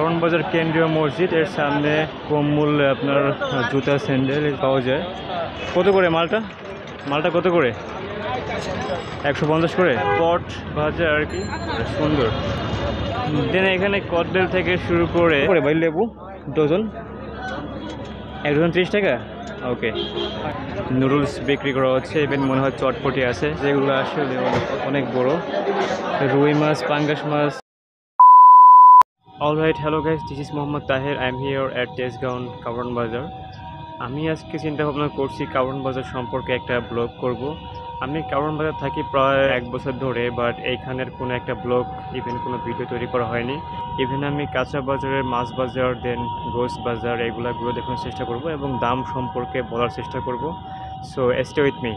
কারণ বাজার কেন্দ্রীয় মসজিদ এর সামনে কম মূল্যে আপনার জুতা স্যান্ডেল পাওয়া যায়। কত করে মালটা? মালটা কত করে? একশো পঞ্চাশ করে? পট ভাজা আর কি? সুন্দর। দেন এখানে কদবেল থেকে শুরু করে করে ভাই লেবু? ডজন? এক ডজন ত্রিশ টাকা? ওকে। নুডলস বিক্রি করা হচ্ছে। ইভেন মনে হয় চটপটি আছে। যেগুলো আসলে অনেক অনেক বড়। রুই মাছ পাঙ্গাস মাছ। All right hello guys this is Mohammad Taher I am here at Tejgaon Karwan Bazar আমি আজকে চিন্তা ভাবনা করছি কারণ বাজার সম্পর্কে একটা ব্লগ করব। আমি কারণ বাজার থাকি প্রায় এক বছর ধরে বাট এইখানের কোনো একটা ব্লগ ইভেন কোনো ভিডিও তৈরি করা হয়নি। ইভেন আমি কাঁচা বাজারের মাছ বাজার দেন গোস বাজার, এগুলাগুলো দেখানোর চেষ্টা করব এবং দাম সম্পর্কে বলার চেষ্টা করব। So stay with me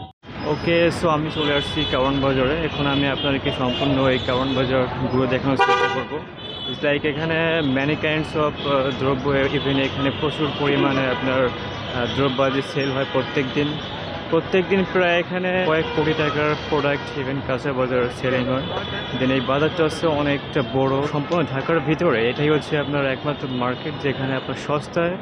okay so আমি চলে আসছি কারণ বাজারে এখন আমি আপনাদেরকে সম্পূর্ণ এই কারণ বাজারগুলো দেখানোর চেষ্টা করব। লাইক এখানে ম্যানি কাইন্ডস অফ দ্রব্য ইভেন এখানে প্রচুর পরিমাণে আপনার আহ, দ্রব্যাদি সেল হয় প্রত্যেক দিন প্রত্যেক দিন প্রায় এখানে কয়েক কোটি টাকার প্রোডাক্ট ইভেন কাঁচা বাজার সেলিং হয়। দেন এই বাজারটা হচ্ছে অনেকটা বড়। সম্পূর্ণ ঢাকার ভিতরে এটাই হচ্ছে আপনার একমাত্র মার্কেট যেখানে আপনার সস্তায়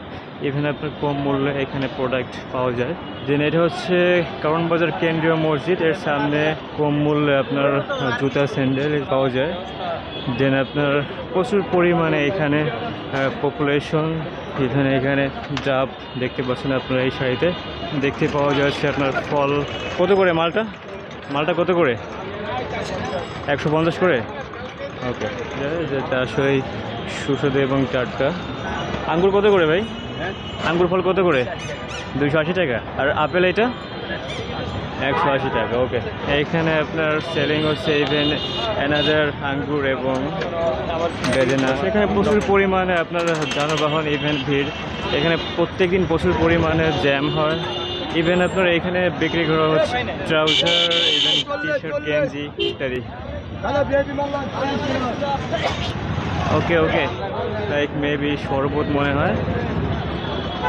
ইভেন আপনার কম মূল্যে এখানে প্রোডাক্ট পাওয়া যায়। দেন এটা হচ্ছে কারণ বাজার কেন্দ্রীয় মসজিদ এর সামনে কম মূল্যে আপনার জুতা স্যান্ডেল পাওয়া যায়। দেন আপনার প্রচুর পরিমাণে এখানে পপুলেশন এখানে এখানে ডাব দেখতে পাচ্ছেন আপনারা এই শাড়িতে দেখতে পাওয়া যাচ্ছে আপনার ফল। কত করে মালটা? মালটা কত করে? একশো পঞ্চাশ করে? ওকে। যেটা আসলে সুস্বাদু এবং টাটকা। আঙ্গুর কত করে ভাই? আঙ্গুর ফল কত করে? দুশো আশি টাকা। আর আপেল এটা? একশো আশি টাকা ওকে এইখানে আপনার সেলিং হচ্ছে ইভেন অ্যানাদার আঙ্গুর এবং বেদেনা এখানে প্রচুর পরিমাণে আপনার যানবাহন ইভেন ভিড়। এখানে প্রত্যেকদিন প্রচুর পরিমাণে জ্যাম হয়। ইভেন আপনার এখানে বিক্রি করা হচ্ছে ট্রাউজার ইভেন টি শার্ট গেঞ্জি ইত্যাদি। ওকে ওকে লাইক মেবি শরবত মনে হয়।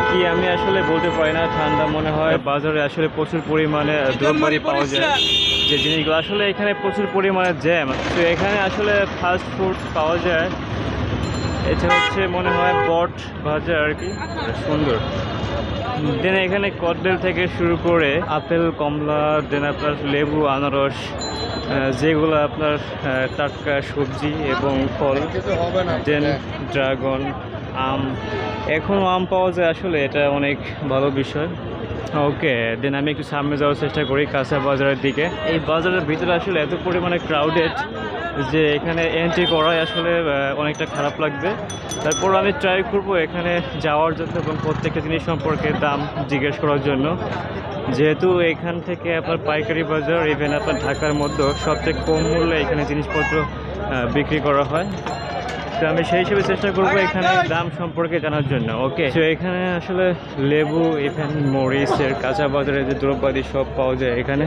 কি আমি আসলে বলতে পারি না ঠান্ডা মনে হয়। বাজারে আসলে প্রচুর পরিমাণে দ্রব্যাদি পাওয়া যায়। যে জিনিসগুলো আসলে এখানে প্রচুর পরিমাণে জ্যাম। তো এখানে আসলে ফাস্ট ফুড পাওয়া যায়। এটা হচ্ছে মনে হয় বট ভাজা আর কি। সুন্দর। দেন এখানে কদবেল থেকে শুরু করে আপেল কমলা দেন আপনার লেবু আনারস যেগুলো আপনার টাটকা সবজি এবং ফল। দেন ড্রাগন। আম এখনও আম পাওয়া যায় আসলে, এটা অনেক ভালো বিষয়। ওকে দেন আমি একটু সামনে যাওয়ার চেষ্টা করি কাঁচা বাজারের দিকে। এই বাজারের ভিতরে আসলে এত পরিমাণে ক্রাউডেড যে এখানে এন্ট্রি করাই আসলে অনেকটা খারাপ লাগবে। তারপর আমি ট্রাই করব এখানে যাওয়ার জন্য এবং প্রত্যেকটা জিনিস সম্পর্কে দাম জিজ্ঞেস করার জন্য। যেহেতু এখান থেকে আপনার পাইকারি বাজার ইভেন আপনার ঢাকার মধ্যে সবচেয়ে কম মূল্যে এখানে জিনিসপত্র বিক্রি করা হয়। তো আমি সেই হিসেবে চেষ্টা করব এখানে দাম সম্পর্কে জানার জন্য ওকে তো এখানে আসলে লেবু ইভেন মরিচের কাঁচা বাজারে যে দ্রব্যাদি সব পাওয়া যায় এখানে।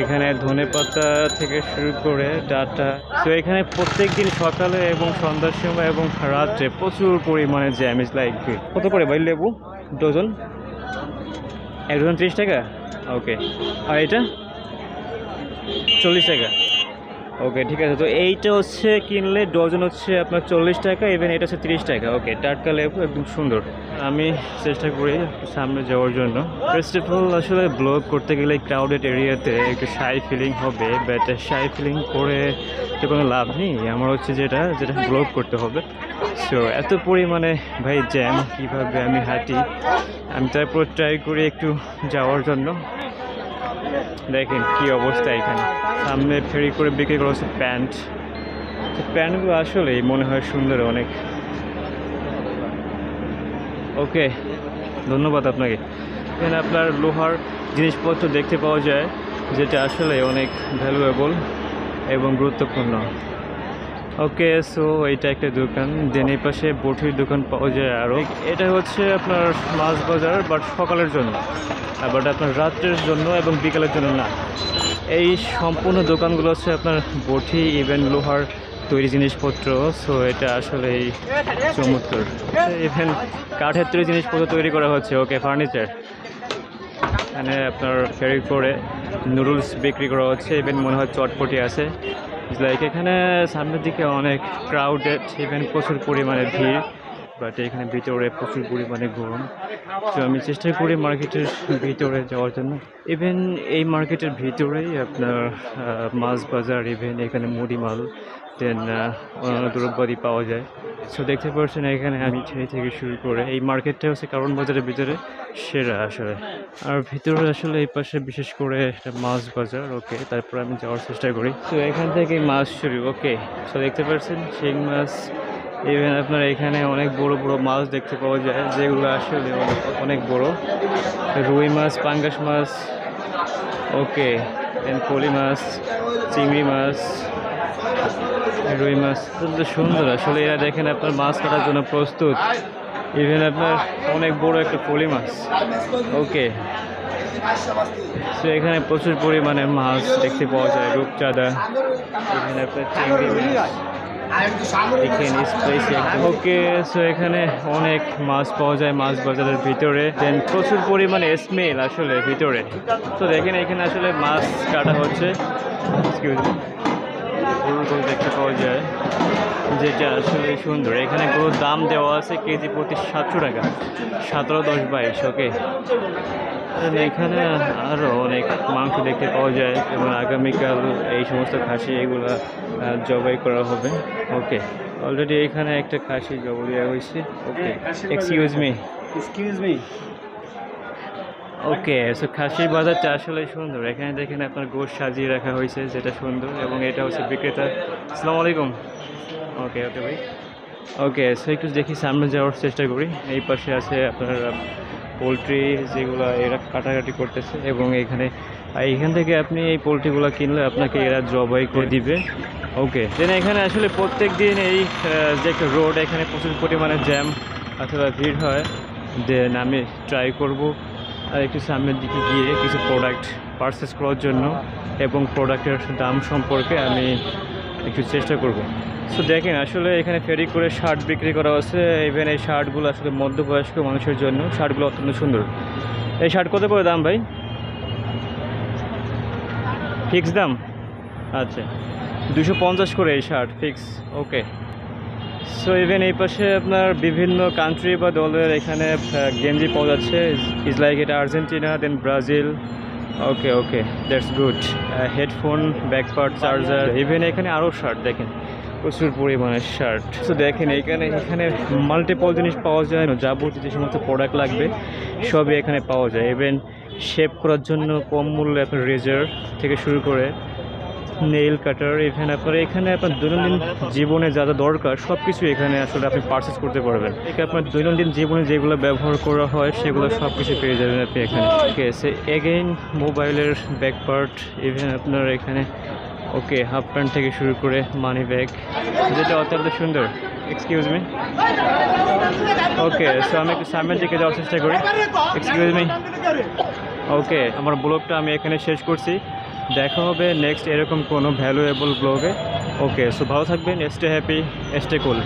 এখানে ধনে পাতা থেকে শুরু করে ডাটা। তো এখানে প্রত্যেক দিন সকালে এবং সন্ধ্যার সময় এবং রাত্রে প্রচুর পরিমাণে জ্যাম ইজ লাইক কত করে ভাই লেবু ডজন? এক ডজন ত্রিশ টাকা? ওকে আর এটা? চল্লিশ টাকা। ওকে ঠিক আছে। তো এইটা হচ্ছে কিনলে ডজন হচ্ছে আপনার চল্লিশ টাকা ইভেন এটা হচ্ছে তিরিশ টাকা। ওকে টাটকা লেবু একদম সুন্দর। আমি চেষ্টা করি সামনে যাওয়ার জন্য। ফার্স্ট অফ অল আসলে ব্লগ করতে গেলে ক্রাউডেড এরিয়াতে একটু শাই ফিলিং হবে বাট শাই ফিলিং করে তো কোনো লাভ নেই। আমার হচ্ছে যেটা যেটা ব্লগ করতে হবে। সো এত পরিমাণে ভাই জ্যাম কীভাবে আমি হাঁটি, আমি তারপর ট্রাই করি একটু যাওয়ার জন্য। দেখেন কি অবস্থা এখানে। সামনে ফেরি করে বিক্রি করা হচ্ছে প্যান্ট। প্যান্টগুলো আসলে মনে হয় সুন্দর অনেক। ওকে, ধন্যবাদ আপনাকে। এখানে আপনার লোহার জিনিসপত্র দেখতে পাওয়া যায়, যেটা আসলে অনেক ভ্যালুয়েবল এবং গুরুত্বপূর্ণ। ওকে সো এটা একটা দোকান। দেন পাশে বটির দোকান পাওয়া যায় আরও এটা হচ্ছে আপনার মাছ বাজার বাট সকালের জন্য। বাট আপনার রাত্রের জন্য এবং বিকালের জন্য না। এই সম্পূর্ণ দোকানগুলো হচ্ছে আপনার বটি ইভেন লোহার তৈরি জিনিসপত্র। সো এটা আসলে এই চমৎকার। ইভেন কাঠের তৈরি জিনিসপত্র তৈরি করা হচ্ছে ওকে ফার্নিচার এখানে আপনার ফেরি করে নুডলস বিক্রি করা হচ্ছে ইভেন মনে হয় চটপটি আছে। লাইক এখানে সামনের দিকে অনেক ক্রাউডেড ইভেন প্রচুর পরিমাণে ভিড়। বাট এখানে ভিতরে প্রচুর পরিমাণে গরম তো আমি চেষ্টা করি মার্কেটের ভিতরে যাওয়ার জন্য। ইভেন এই মার্কেটের ভিতরেই আপনার মাছ বাজার ইভেন এখানে মুড়ি মাল দেন অন্যান্য দ্রব্যাদি পাওয়া যায়। সো দেখতে পাচ্ছেন এখানে আমি ছেড়ে থেকে শুরু করে, এই মার্কেটটা হচ্ছে কারণ বাজারের ভিতরে সেরা আসলে। আর ভিতরে আসলে এই পাশে বিশেষ করে একটা মাছ বাজার ওকে তারপর আমি যাওয়ার চেষ্টা করি। তো এখান থেকে মাছ শুরু ওকে সো দেখতে পাচ্ছেন, শিং মাছ ইভেন আপনার এখানে অনেক বড় বড় মাছ দেখতে পাওয়া যায়, যেগুলো আসলে অনেক বড়। রুই মাছ, পাঙ্গাস মাছ, ওকে দেন পলি মাছ, চিংড়ি মাছ, রুই মাছ অত্যন্ত সুন্দর। আসলে এরা দেখেন আপনার মাছ কাটার জন্য প্রস্তুত। ইভেন আপনার অনেক বড় একটা পলি মাছ। ওকে। তো এখানে প্রচুর পরিমাণে মাছ দেখতে পাওয়া যায়, রূপচাঁদা, এখানে আপনার চিংড়ি মাছ। স্পাইসি একদম ওকে সো এখানে অনেক মাছ পাওয়া যায় মাছ বাজারের ভিতরে। দেন প্রচুর পরিমাণে স্মেল আসলে ভিতরে। তো দেখেন এখানে আসলে মাছ কাটা হচ্ছে। এক্সকিউজ গরুর গরু দেখতে পাওয়া যায়। যেটা আসলে সুন্দর। এখানে গরুর দাম দেওয়া আছে কেজি প্রতি সাতশো টাকা। সতেরো, দশ, বাইশ ওকে এখানে আরও অনেক মাংস দেখতে পাওয়া যায় এবং আগামীকাল এই সমস্ত খাসি এগুলো জবাই করা হবে। ওকে অলরেডি এখানে একটা খাসি জবাই দেওয়া হয়েছে। Okay excuse me excuse me okay so খাসির বাজারটা আসলে সুন্দর। এখানে দেখেন আপনার গোশ সাজিয়ে রাখা হয়েছে যেটা সুন্দর এবং এটা হচ্ছে বিক্রেতা। আসসালামু আলাইকুম। ওকে ওকে ভাই। ওকে সো একটু দেখি সামনে যাওয়ার চেষ্টা করি। এই পাশে আছে আপনার পোলট্রি যেগুলো এরা কাটাকাটি করতেছে এবং এখানে এখান থেকে আপনি এই পোলট্রিগুলো কিনলে আপনাকে এরা জবাই করে দিবে। ওকে দেন এখানে আসলে প্রত্যেক দিন এই যে একটা রোড এখানে প্রচুর পরিমাণে জ্যাম অথবা ভিড় হয়। দেন আমি ট্রাই করব আর একটু সামনের দিকে গিয়ে কিছু প্রোডাক্ট পারচেস করার জন্য এবং প্রোডাক্টের দাম সম্পর্কে আমি একটু চেষ্টা করব। সো দেখেন, আসলে এখানে ফেরি করে শার্ট বিক্রি করা আছে ইভেন এই শার্টগুলো আসলে মধ্যবয়স্ক মানুষের জন্য, শার্টগুলো অত্যন্ত সুন্দর। এই শার্ট কত করে দাম ভাই? ফিক্স দাম? আচ্ছা দুশো পঞ্চাশ করে এই shirt fix okay so even এই পাশে আপনার বিভিন্ন কান্ট্রি বা দলের এখানে গেঞ্জি পাওয়া যাচ্ছে। ইজ লাইক এটা Argentina then Brazil. Okay okay that's good headphone backpack charger even এখানে আরও শার্ট, দেখেন। প্রচুর পরিমাণে শার্ট তো দেখেন, এখানে এখানে মাল্টিপল জিনিস পাওয়া যায় না যাবতীয় যে সমস্ত প্রোডাক্ট লাগবে, সবই এখানে পাওয়া যায়। ইভেন শেপ করার জন্য কম মূল্যে আপনার রেজার থেকে শুরু করে নেইল কাটার ইভেন আপনার এখানে আপনার দৈনন্দিন জীবনে যা যা দরকার সব কিছু এখানে আসলে আপনি পারচেস করতে পারবেন। এখানে আপনার দৈনন্দিন জীবনে যেগুলো ব্যবহার করা হয়, সেগুলো সব কিছু পেয়ে যাবেন আপনি এখানে। ঠিক আছে এগেইন মোবাইলের ব্যাক পার্ট ইভেন আপনার এখানে ওকে, হাফ প্যান্ট থেকে শুরু করে মানি ব্যাগ। যেটা অত্যন্ত সুন্দর। এক্সকিউজ মি ওকে সো আমি একটু সামনের দিকে যাওয়ার চেষ্টা করি। এক্সকিউজ মি ওকে, আমার ব্লগটা আমি এখানে শেষ করছি। দেখা হবে নেক্সট এরকম কোনো ভ্যালুয়েবল ব্লগে ওকে সো ভালো থাকবেন স্টে হ্যাপি স্টে কুল